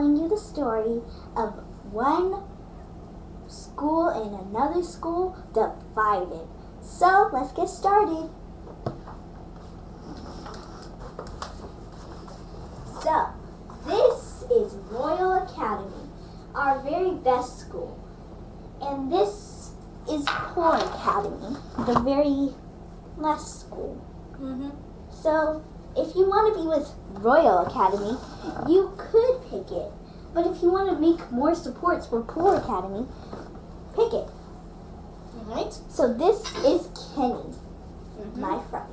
going to be telling you the story of one school and another school divided. So let's get started. So, this is Royal Academy, our very best school. And this is Poor Academy, the very last school. Mm-hmm. So, if you want to be with Royal Academy, you could pick it. But if you want to make more supports for Poor Academy, pick it. Alright. So this is Kenny, my friend.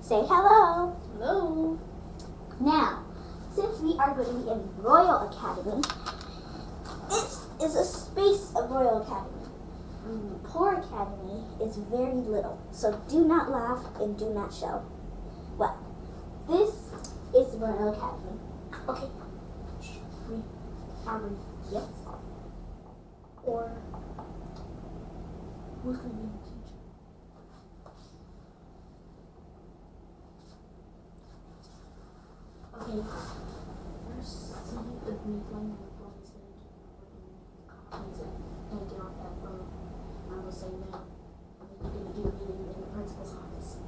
Say hello. Hello. Now, since we are going to be in Royal Academy, this is a space of Royal Academy. Mm, Poor Academy is very little, so do not laugh and do not show to go to the academy. Okay. Three. Um, yes. Or who's going to be the teacher? Okay. First, see if we find the boys that and get off that phone. I will say no. You're.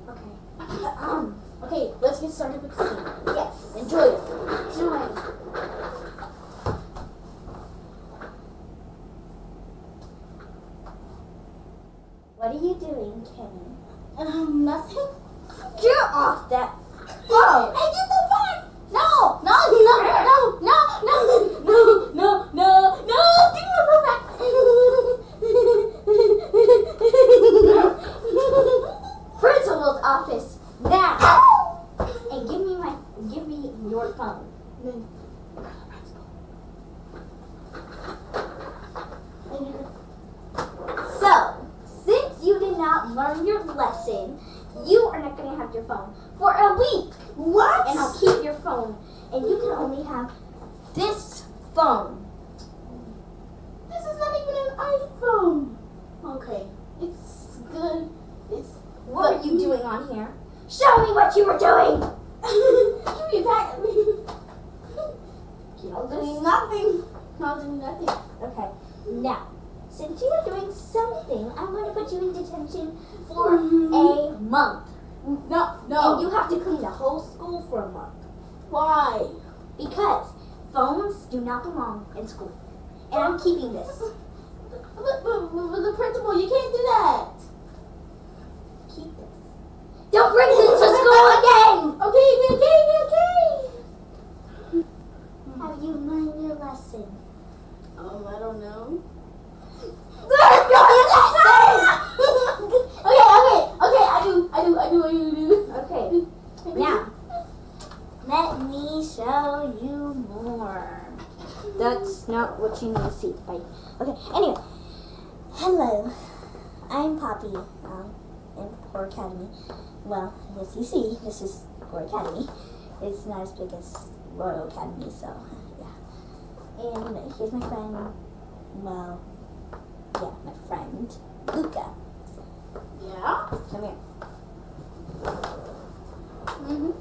Okay. Um, okay, let's get started with the scene. What are you doing, Kenny? Um, nothing. Get off that phone! Hey, get the phone! No, no, no, no, no, no, no, no, no, no, give me my phone back. Principal's office now. And give me my give me your phone. So, since you did not learn you are not going to have your phone for a week. What? And I'll keep your phone. And you can only have this phone. This is not even an iPhone. Okay, it's good. It's What were you doing on here? Show me what you were doing. Give me back. I was doing nothing. I was doing nothing. Okay. Now, since you are doing something, I'm going to put you in detention for mm-hmm. a month. No, no. And you have to clean the whole school for a month. Why? Because phones do not belong in school. And I'm keeping this. But, but, but the principal, you can't do that. Keep this. Don't bring this to school again! Okay, okay, okay, okay. Have you learned your lesson? Um, I don't know. Learn your lesson! okay, okay, okay. I do, I do, I do, I do, I do. Okay. Now, let me show you more. That's not what you need to see. Right? Okay. Anyway, hello. I'm Poppy um, in Poor Academy. Well, as you see, this is Poor Academy. It's not as big as Royal Academy, so yeah. And here's my friend. Well, yeah, my friend Luca. Yeah. Come here. Mhm.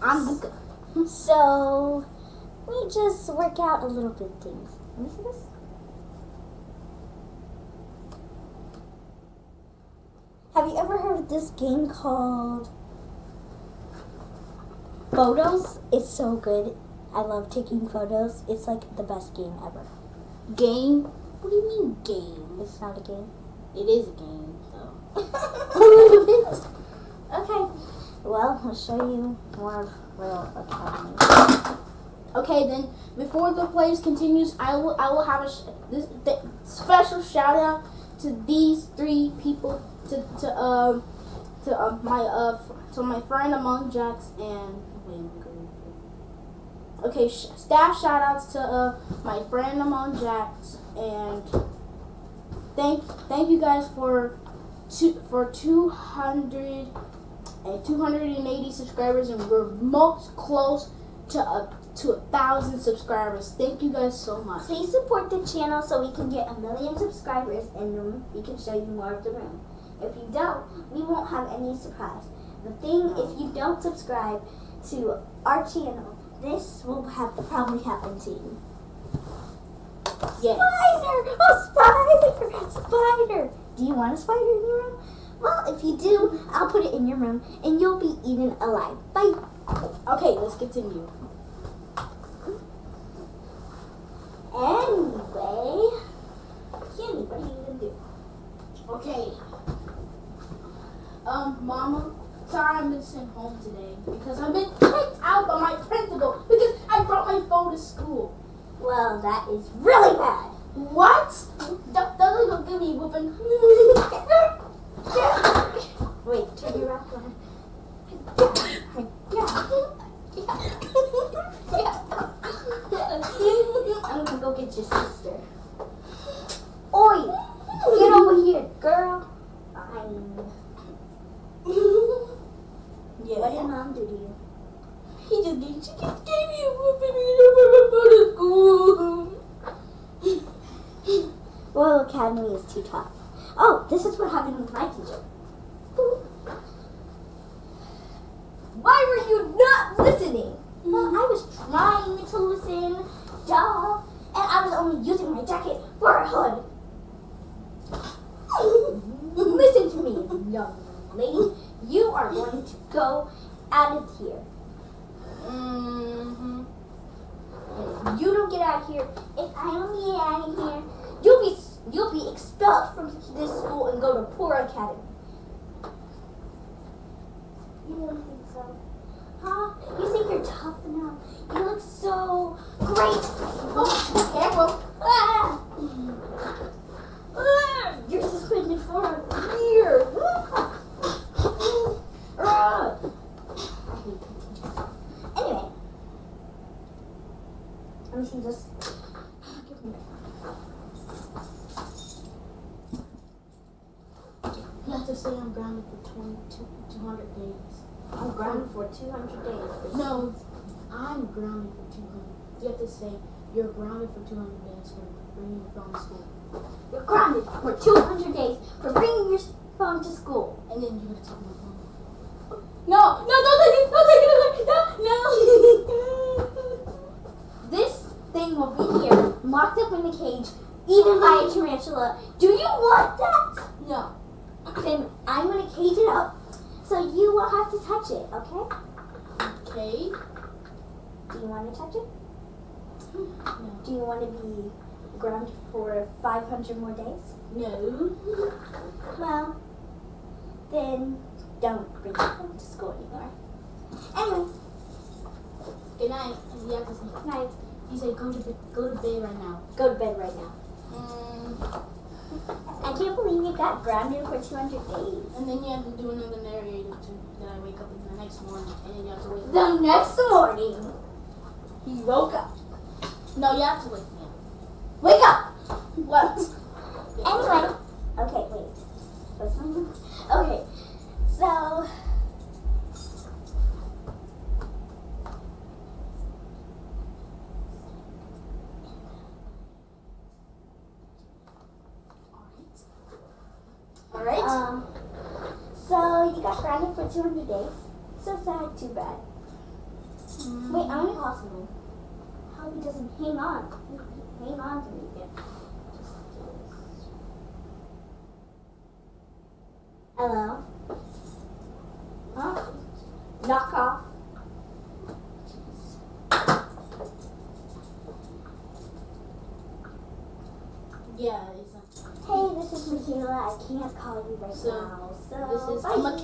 I'm Luca. So we just work out a little bit things. Let me see this. Have you ever heard of this game called Photos? It's so good. I love taking photos. It's like the best game ever. Game? What do you mean game? It's not a game. It is a game, though. okay. Well, I'll show you more Okay, then before the plays continues, I will I will have a this th- special shout out to these three people to to um to um, my uh to my friend Among Jacks and okay sh- staff shout outs to uh my friend Among Jacks and thank thank you guys for two for 200 and 280 subscribers and we're most close to a to a thousand subscribers. Thank you guys so much. Please support the channel so we can get a million subscribers and then we can show you more of the room. If you don't, we won't have any surprise. The thing, if you don't subscribe to our channel, this will have probably happen to you. Yes. Spider! A spider! Spider! Do you want a spider in your room? Well, if you do, I'll put it in your room and you'll be eaten alive. Bye. Okay, let's continue. Anyway, Candy, what are you gonna do? Okay. Um, Mama, sorry I'm missing home today because I've been kicked out by my principal because I brought my phone to school. Well, that is really bad. What? Don't, don't give me a whooping. Wait, turn your back on. I'm gonna go get your sister. Oi! Get over here, girl. Fine. yeah. What did mom do to you? He just gave, she just gave me a whooping and I went to school. Royal Academy is too tough. Oh, this is what happened with my teacher. Why were you not listening? Well, I was trying to listen, duh, and I was only using my jacket for a hood. Listen to me, young lady. You are going to go out of here. Mm-hmm. If you don't get out of here, if I don't get out of here, you'll be you'll be expelled from this school and go to Poor Academy. You don't think so? Huh? You think you're tough enough? You look so great. Oh, careful. Ah! You're suspended for a year. I hate teachers. Anyway, let me see this. Give me You have to say I'm grounded for 20, 200 days. I'm grounded for 200 days. No, I'm grounded for 200. You have to say you're grounded for 200 days for bringing your phone to school. You're grounded for 200 days for bringing your phone to school. And then you gotta take my phone. No, no, don't take it, don't take it, it, no, no. This thing will be here, locked up in a cage, eaten by a tarantula. Do you want that? no. Then I'm gonna cage it up, so you won't have to touch it. Okay? Okay. Do you want to touch it? No. Do you want to be grounded for 500 more days? No. Well, then don't bring your phone to school anymore. Anyway, Good night. And you have to say, good night. you say go to bed, go to bed right now. Go to bed right now. Mm, I can't believe you got grounded for 200 days. and then you have to do another narrative to that I wake up in the next morning, and then you have to up. The next morning, he woke up. No, you have to wake me up. Wake up! What? Anyway, okay, wait. What's my name? Okay, so. All right. Um, so you got grounded for 200 days. So sad, too bad. Wait, I'm gonna call someone. Hope he doesn't hang on. Hang on to me again. Hello? Huh? Knock off. yeah. It's a, Hey, this is Michaela. I can't call you right So, now. So this is bye. One.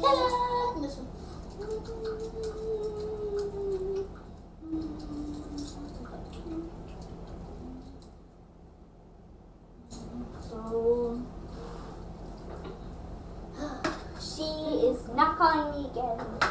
calling me again.